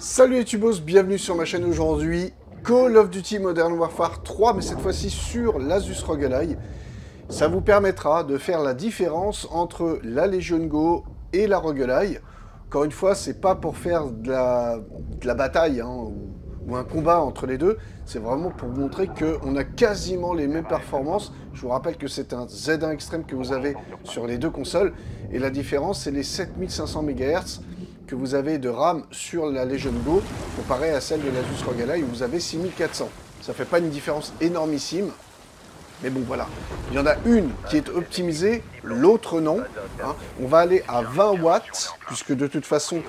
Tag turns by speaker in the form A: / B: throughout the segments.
A: Salut les tubos, bienvenue sur ma chaîne aujourd'hui. Call of Duty Modern Warfare 3, mais cette fois-ci sur l'Asus ROG. Ça vous permettra de faire la différence entre la Legion Go et la ROG Ally. Encore une fois, c'est pas pour faire de la, bataille hein, ou, ou, un combat entre les deux, c'est vraiment pour vous montrer qu'on a quasiment les mêmes performances. Je vous rappelle que c'est un Z1 Extreme que vous avez sur les deux consoles, et la différence c'est les 7500 MHz que vous avez de RAM sur la Legion Go comparé à celle de l'Asus ROG Ally où vous avez 6400. Ça fait pas une différence énormissime, mais bon voilà. Il y en a une qui est optimisée, l'autre non. Hein. On va aller à 20 watts, puisque de toute façon,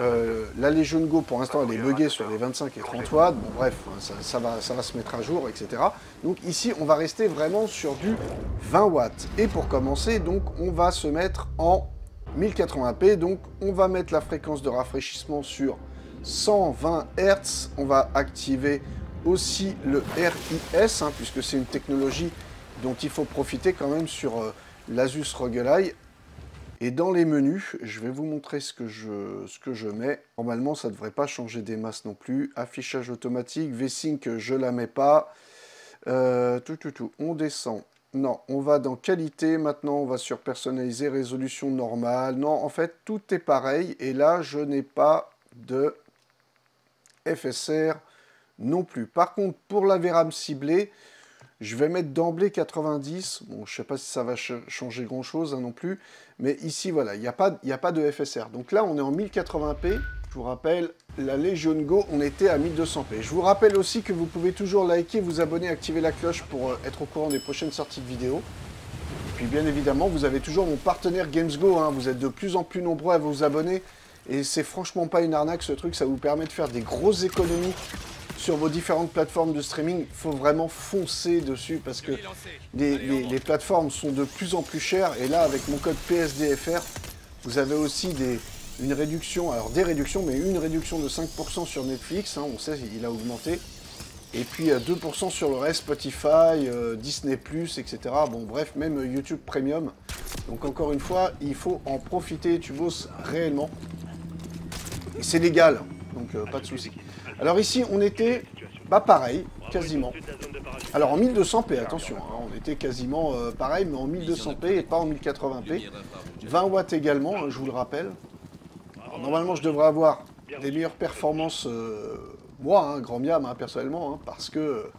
A: euh, la Legion Go pour l'instant elle est buggée sur les 25 et 30 watts. Bon bref, hein, ça, va, ça va se mettre à jour, etc. Donc ici on va rester vraiment sur du 20 watts. Et pour commencer, donc on va se mettre en 1080p, donc on va mettre la fréquence de rafraîchissement sur 120 Hz, on va activer aussi le RIS, hein, puisque c'est une technologie dont il faut profiter quand même sur euh, l'Asus ROG. Et dans les menus, je vais vous montrer ce que je, ce que je mets. Normalement, ça ne devrait pas changer des masses non plus. Affichage automatique, V-Sync, je la mets pas. Euh, tout, tout, tout. On descend. Non, on va dans qualité, maintenant on va sur personnaliser, résolution normale. Non, en fait, tout est pareil. Et là, je n'ai pas de FSR non plus. Par contre, pour la VRAM ciblée, je vais mettre d'emblée 90. Bon, je ne sais pas si ça va ch changer grand-chose hein, non plus. Mais ici, voilà, il n'y a, a pas de FSR. Donc là, on est en 1080p. Je vous rappelle, la Legion Go, on était à 1200p. Je vous rappelle aussi que vous pouvez toujours liker, vous abonner, activer la cloche pour euh, être au courant des prochaines sorties de vidéos. Et puis bien évidemment, vous avez toujours mon partenaire GamesGo. Hein. Vous êtes de plus en plus nombreux à vous abonner. Et c'est franchement pas une arnaque ce truc, ça vous permet de faire des grosses économies sur vos différentes plateformes de streaming. Il faut vraiment foncer dessus parce que les, plateformes sont de plus en plus chères. Et là, avec mon code PSDFR, vous avez aussi des, une réduction, alors des réductions, mais une réduction de 5% sur Netflix, hein, on sait il a augmenté. Et puis 2% sur le reste, Spotify, euh, Disney+, etc. Bon bref, même YouTube Premium. Donc encore une fois, il faut en profiter, tu bosses réellement. C'est légal, donc euh, pas de souci. Alors ici, on était, bah pareil, quasiment. Alors en 1200p, attention, hein, on était quasiment euh, pareil, mais en 1200p et pas en 1080p. 20 watts également, hein, je vous le rappelle. Normalement, je devrais avoir des meilleures performances, euh, moi, hein, grand miam, hein, personnellement, hein, parce que,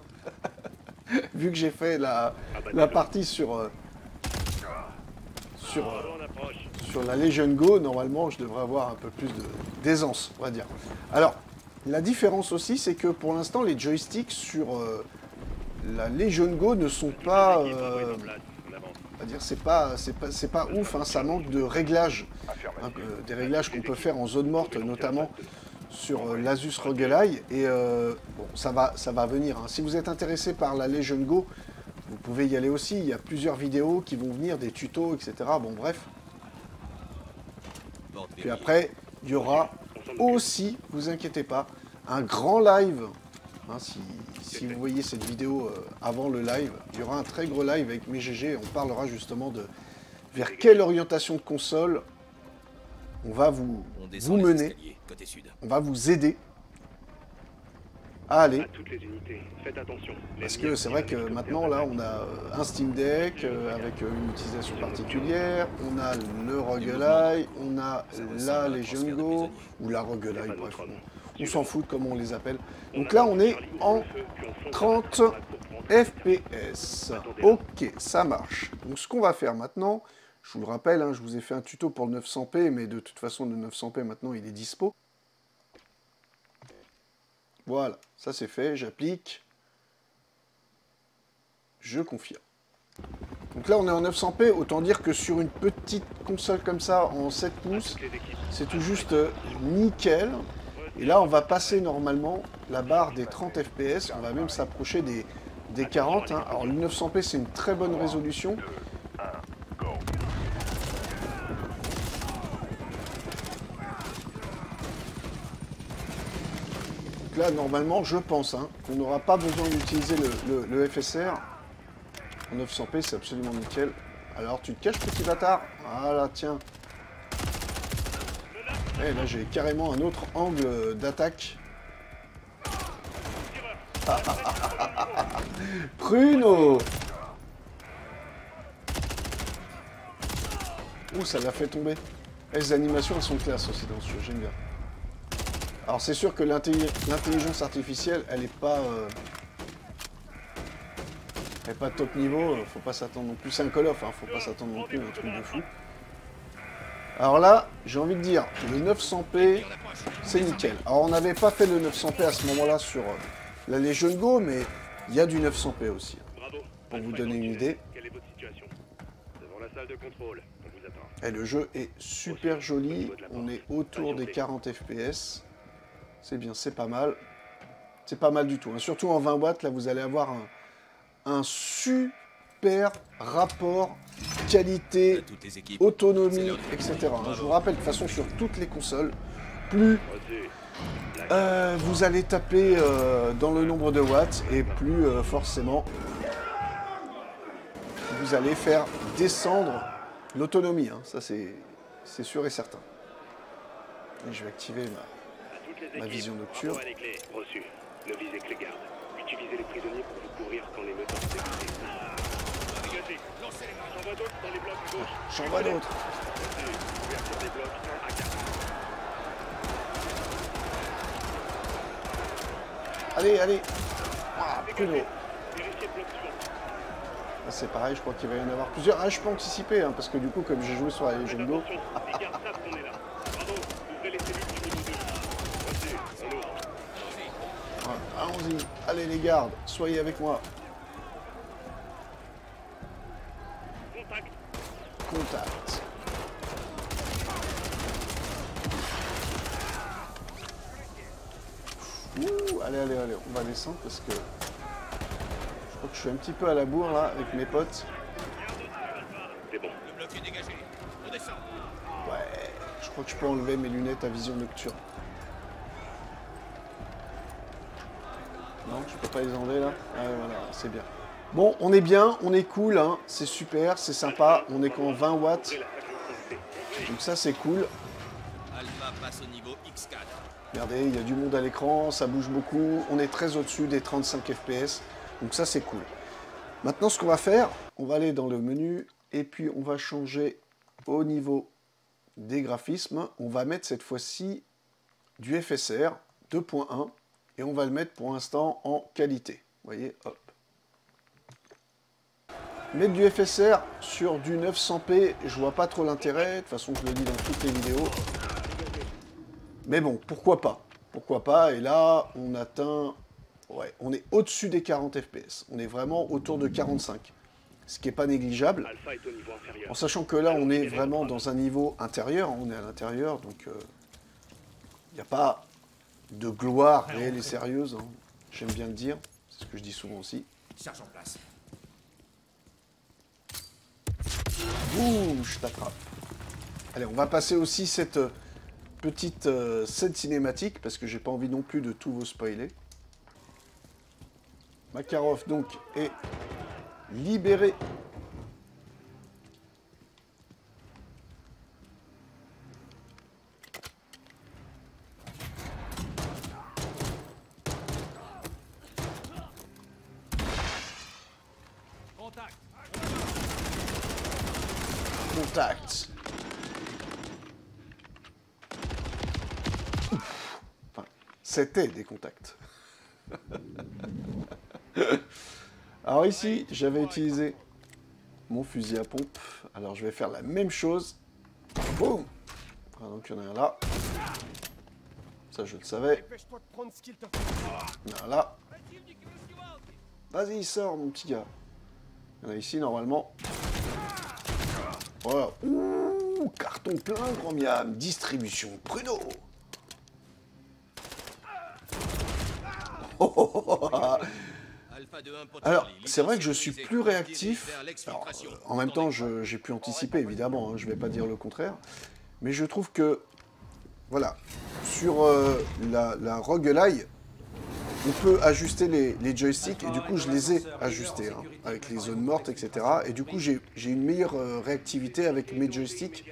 A: vu que j'ai fait la, partie sur, euh, sur, euh, sur la Legion Go, normalement, je devrais avoir un peu plus d'aisance, on va dire. Alors, la différence aussi, c'est que pour l'instant, les joysticks sur euh, la Legion Go ne sont pas... Euh, on va dire, c'est pas, pas, pas ouf, hein, ça manque de réglages. Euh, des réglages qu'on peut faire en zone morte, notamment sur euh, l'Asus ROG Ally. Et euh, bon, ça va, ça va venir. Hein. Si vous êtes intéressé par la Legion Go, vous pouvez y aller aussi. Il y a plusieurs vidéos qui vont venir, des tutos, etc. Bon, bref. Puis après, il y aura aussi, vous inquiétez pas, un grand live. Hein, si, si, vous voyez cette vidéo avant le live, il y aura un très gros live avec mes GG. On parlera justement de vers quelle orientation de console on va vous,
B: On
A: vous mener,
B: côté sud.
A: on va vous aider à aller.
C: À toutes les unités, faites attention.
A: Parce que c'est vrai que maintenant, là, on a euh, un Steam Deck euh, avec euh, une utilisation particulière, on a le ROG Ally, on a la Legion Go, ou la ROG Ally, bref, on, on s'en fout de comment on les appelle. Donc là, on est en 30 FPS. Ok, ça marche. Donc ce qu'on va faire maintenant, je vous le rappelle, hein, je vous ai fait un tuto pour le 900p, mais de toute façon, le 900p, maintenant, il est dispo. Voilà, ça c'est fait, j'applique. Je confirme. Donc là, on est en 900p, autant dire que sur une petite console comme ça, en 7 pouces, c'est tout juste euh, nickel. Et là, on va passer normalement la barre des 30 FPS, on va même s'approcher des, des 40. Hein. Alors le 900p, c'est une très bonne résolution. Donc normalement, je pense hein, qu'on n'aura pas besoin d'utiliser le, le, le, FSR. En 900p, c'est absolument nickel. Alors, tu te caches, petit bâtard? Voilà, tiens. Eh, là, j'ai carrément un autre angle d'attaque. Pruno Ouh, ça l'a fait tomber. Eh, les animations, elles sont classe aussi dans ce jeu, j'aime bien. Alors, c'est sûr que l'intelligence artificielle, elle est pas... euh, Elle est pas top niveau, euh, faut pas s'attendre non plus. C'est un Call of, hein, faut pas s'attendre non plus à un truc de fou. Alors là, j'ai envie de dire, le 900p, c'est nickel. Alors, on n'avait pas fait le 900p à ce moment-là sur euh, la Legion Go, mais il y a du 900p aussi. hein.
C: Bravo.
A: Pour vous donner une idée. Et le jeu est super joli, on est autour des 40 FPS. C'est bien, c'est pas mal. C'est pas mal du tout. hein. Surtout en 20 watts, là vous allez avoir un, un super rapport qualité,
B: équipes.
A: autonomie, etc. hein. Je vous rappelle de toute façon sur toutes les consoles, plus euh, vous allez taper euh, dans le nombre de watts et plus euh, forcément vous allez faire descendre l'autonomie. hein. Ça c'est c'est sûr et certain. Et je vais activer ma... Ma vision nocturne.
C: Rapport à les clés. Reçu. Ne visez que les gardes. Utilisez les prisonniers pour vous couvrir quand les meuteurs se déplacent. Dégagez. J'en vois d'autres dans les blocs à gauche.
A: J'en vois d'autres.
C: Reçu. Ouverture des blocs 1 à 4.
A: Allez, allez Ah, C'est pareil, je crois qu'il va y en avoir plusieurs. Ah, je peux anticiper, hein, parce que du coup, comme j'ai joué sur.
C: Les qu'on est là. Bravo. Ouvrez les cellules du niveau 2. Reçu. On ouvre.
A: voilà, allons-y. Allez les gardes, soyez avec moi.
C: Contact.
A: Contact. Ouh, allez, allez, allez, on va descendre parce que je crois que je suis un petit peu à la bourre là avec mes potes.
C: Bon.
B: Le bloc est dégagé. On descend.
A: Ouais, je crois que je peux enlever mes lunettes à vision nocturne. Non, je peux pas les enlever là Ah ouais, voilà, c'est bien. Bon, on est bien, on est cool, hein, c'est super, c'est sympa, on est qu'en 20 watts, donc ça c'est cool.
B: Alpha passe au niveau X4.
A: Regardez, il y a du monde à l'écran, ça bouge beaucoup, on est très au-dessus des 35 FPS, donc ça c'est cool. Maintenant ce qu'on va faire, on va aller dans le menu et puis on va changer au niveau des graphismes, on va mettre cette fois-ci du FSR 2.1 et on va le mettre pour l'instant en qualité. Vous voyez, hop. Mettre du FSR sur du 900p, je vois pas trop l'intérêt, de toute façon je le dis dans toutes les vidéos. Mais bon, pourquoi pas? Pourquoi pas? Et là, on atteint... Ouais, on est au-dessus des 40 FPS. On est vraiment autour de 45. Ce qui n'est pas négligeable. En sachant que là, on est vraiment dans un niveau intérieur. On est à l'intérieur, donc... Il n'y a pas de gloire réelle et sérieuse. hein. J'aime bien le dire. C'est ce que je dis souvent aussi.
B: Charge en place.
A: Boum, je t'attrape. Allez, on va passer aussi cette euh, petite euh, scène cinématique, parce que j'ai pas envie non plus de tout vous spoiler. Makarov, donc, est libéré.
B: Contact.
A: C'était des contacts. Alors ici, j'avais utilisé mon fusil à pompe. Alors je vais faire la même chose. Boum Ah, Donc il y en a un là. Ça je le savais. Il y en a là. Vas-y, sors mon petit gars. Il y en a ici normalement. Ouh, carton plein, grand miam. Distribution Pruno. Oh, oh, oh,
B: 1
A: Alors, c'est vrai que je suis plus réactif. Alors, en même temps, j'ai pu anticiper, évidemment, hein, je ne vais pas dire le contraire. Mais je trouve que, voilà, sur euh, la, la roguelike, on peut ajuster les, joysticks, et du coup, je les ai ajustés, hein, avec les zones mortes, etc. Et du coup, j'ai une meilleure euh, réactivité avec mes joysticks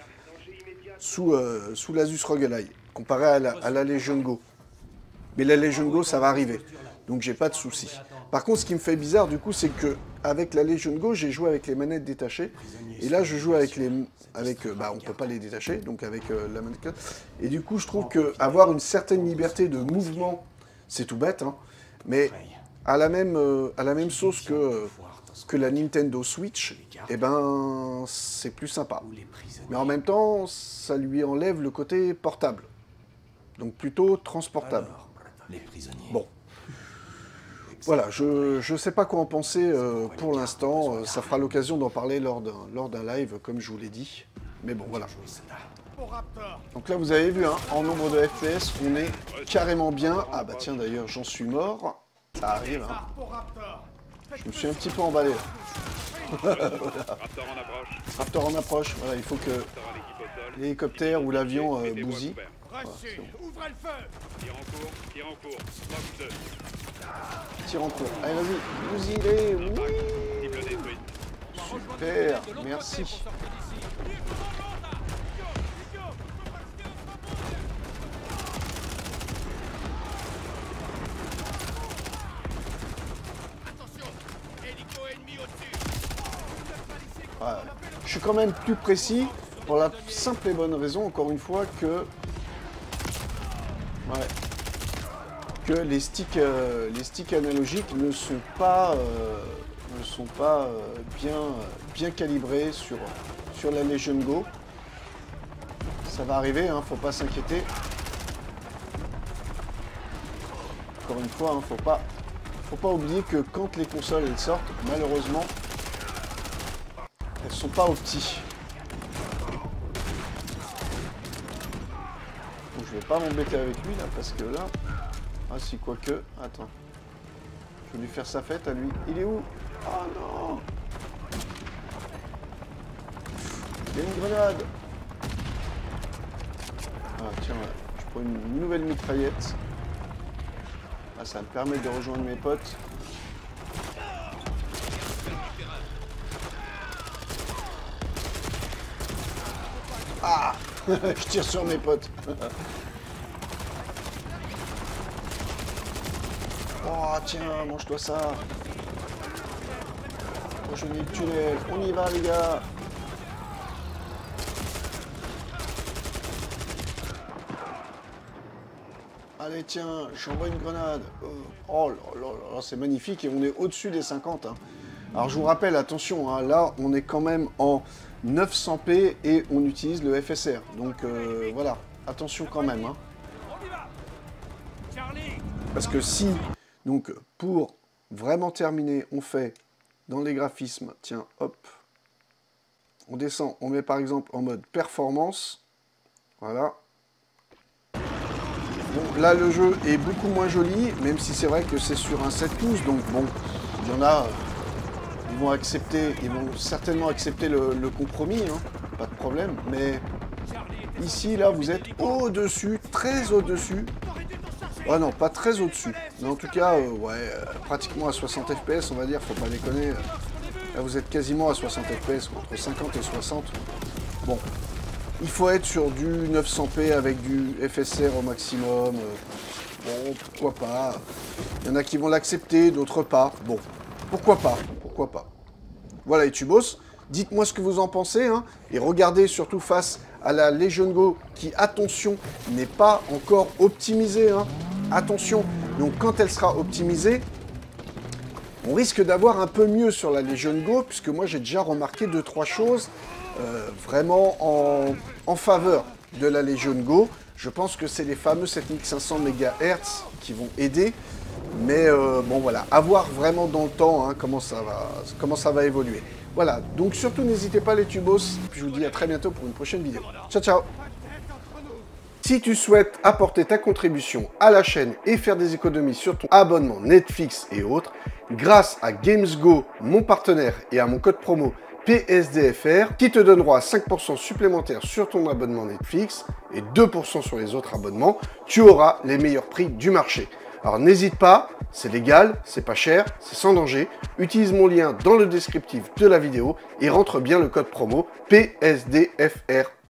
A: sous, euh, sous l'Asus Roguelike. comparé à la, à la Legion Go. Mais la Legion Go, ça va arriver. Donc j'ai pas de souci. Par contre, ce qui me fait bizarre, du coup, c'est que avec la Legion Go, j'ai joué avec les manettes détachées. Et là, je joue avec les... Avec, euh, bah, on peut pas les détacher, donc avec la manette. Et du coup, je trouve que avoir une certaine liberté de mouvement, c'est tout bête, hein, mais à la même, euh, à la même sauce que, que la Nintendo Switch, eh ben, c'est plus sympa. Mais en même temps, ça lui enlève le côté portable. Donc plutôt transportable.
D: Les prisonniers.
A: Bon. Voilà, je ne sais pas quoi en penser euh, pour l'instant. Euh, ça fera l'occasion d'en parler lors d'un lors d'un live, comme je vous l'ai dit. Mais bon, voilà. Donc là, vous avez vu, hein, en nombre de FPS, on est carrément bien. Ah bah tiens, d'ailleurs, j'en suis mort. Ça arrive, hein. Je me suis un petit peu emballé. là.
C: Raptor en approche.
A: Raptor en approche. Voilà, il faut que l'hélicoptère ou l'avion euh, bousille.
C: Cooper.
A: Voilà, c'est bon.
C: Ouvrez le feu Tire en cours, tire en cours. Box 2.
A: Tire en cours. Allez, vas-y, bousillez. Super, merci. Ouais. Je quand même plus précis pour la simple et bonne raison, encore une fois, que... Que les sticks, euh, les sticks analogiques ne sont pas, euh, ne sont pas euh, bien, bien calibrés sur, sur la Legion Go. Ça va arriver, hein, faut pas s'inquiéter. Encore une fois, hein, faut pas, faut pas oublier que quand les consoles elles sortent, malheureusement, pas au petit. Donc, je vais pas m'embêter avec lui là parce que là. Ah si quoique. Attends. Je vais lui faire sa fête à lui. Il est où? Oh non Il y a une grenade Ah tiens, je prends une nouvelle mitraillette. Ah, ça me permet de rejoindre mes potes. Je tire sur mes potes. oh tiens, mange-toi ça. Rejoignez le tunnel. On y va les gars. Allez tiens, j'envoie une grenade. Oh là là là là, c'est magnifique et on est au-dessus des 50. hein. Alors je vous rappelle, attention, hein, là on est quand même en 900p et on utilise le FSR. Donc euh, voilà, attention quand même. hein. Parce que si, donc pour vraiment terminer, on fait dans les graphismes, tiens, hop, on descend, on met par exemple en mode performance, voilà. Bon, là le jeu est beaucoup moins joli, même si c'est vrai que c'est sur un 7 pouces, donc bon, il y en a, euh, vont accepter, ils vont certainement accepter le, compromis, hein, pas de problème, mais ici, là, vous êtes au-dessus, très au-dessus. Ouais, non, pas très au-dessus, mais en tout cas, euh, ouais, euh, pratiquement à 60 FPS, on va dire, faut pas déconner. Là, vous êtes quasiment à 60 FPS, entre 50 et 60. Bon, il faut être sur du 900p avec du FSR au maximum. euh, Bon, pourquoi pas. Il y en a qui vont l'accepter, d'autres pas. Bon, pourquoi pas, pas. Voilà les tubos. Dites-moi ce que vous en pensez. hein, et regardez surtout face à la Legion Go qui, attention, n'est pas encore optimisée. hein. Attention. Donc quand elle sera optimisée, on risque d'avoir un peu mieux sur la Legion Go, puisque moi j'ai déjà remarqué deux trois choses euh, vraiment en, en faveur de la Legion Go. Je pense que c'est les fameux 7500 MHz qui vont aider. Mais euh, bon voilà, à voir vraiment dans le temps hein, comment, ça va, comment ça va évoluer. Voilà, donc surtout n'hésitez pas les tubos, je vous dis à très bientôt pour une prochaine vidéo. Ciao ciao si tu souhaites apporter ta contribution à la chaîne et faire des économies sur ton abonnement Netflix et autres, grâce à GamesGo, mon partenaire, et à mon code promo PSDFR, qui te donnera 5% supplémentaires sur ton abonnement Netflix et 2% sur les autres abonnements, tu auras les meilleurs prix du marché. Alors n'hésite pas, c'est légal, c'est pas cher, c'est sans danger. Utilise mon lien dans le descriptif de la vidéo et rentre bien le code promo PSDFR